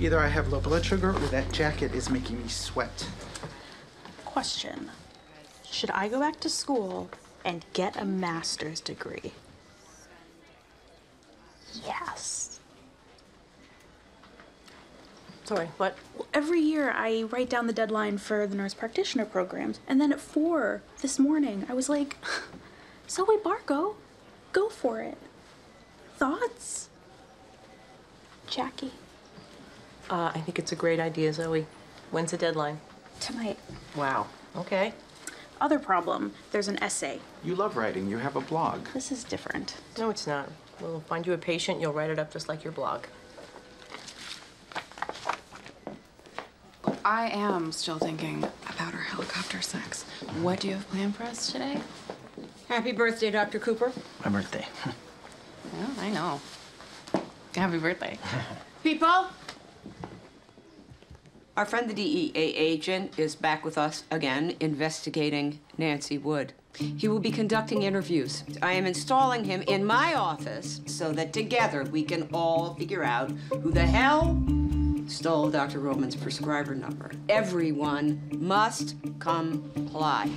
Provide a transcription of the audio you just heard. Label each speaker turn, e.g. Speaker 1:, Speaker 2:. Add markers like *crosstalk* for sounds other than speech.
Speaker 1: Either I have low blood sugar or that jacket is making me sweat.
Speaker 2: Question Should I go back to school and get a master's degree? Yes.
Speaker 3: Sorry, what?
Speaker 2: Well, every year I write down the deadline for the nurse practitioner programs, and then at four this morning I was like, *laughs* Zoey Barkow, go for it. Thoughts? Jackie,
Speaker 3: Uh, I think it's a great idea, Zoey. When's the deadline?
Speaker 2: tonight.
Speaker 3: Wow. Okay.
Speaker 2: Other problem there's an essay.
Speaker 1: You love writing. You have a blog.
Speaker 2: This is different.
Speaker 3: No, it's not. We'll find you a patient, you'll write it up just like your blog.
Speaker 4: I am still thinking about our helicopter sex. What do you have planned for us today?
Speaker 5: Happy birthday, Dr. Cooper.
Speaker 1: My birthday.
Speaker 4: Well, *laughs* I know. Happy birthday. *laughs*
Speaker 5: People, our friend the DEA agent is back with us again, investigating Nancy Wood. He will be conducting interviews. I am installing him in my office so that together we can all figure out who the hell stole Dr. Roman's prescriber number. Everyone must comply.